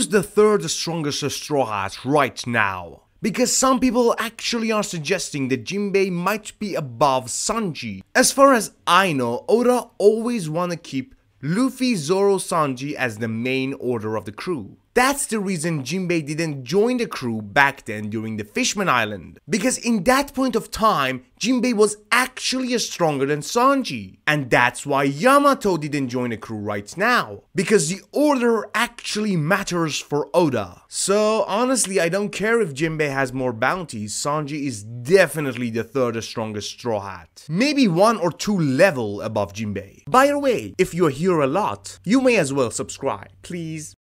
who's the third strongest Straw Hat right now? Because some people actually are suggesting that Jinbei might be above Sanji. As far as I know, Oda always wanna keep Luffy, Zoro, Sanji as the main order of the crew. That's the reason Jinbei didn't join the crew back then during the Fishman Island. Because in that point of time, Jinbei was actually stronger than Sanji. And that's why Yamato didn't join the crew right now. Because the order actually matters for Oda. So honestly, I don't care if Jinbei has more bounties, Sanji is definitely the third strongest Straw Hat. Maybe one or two level above Jinbei. By the way, if you're here a lot, you may as well subscribe, please.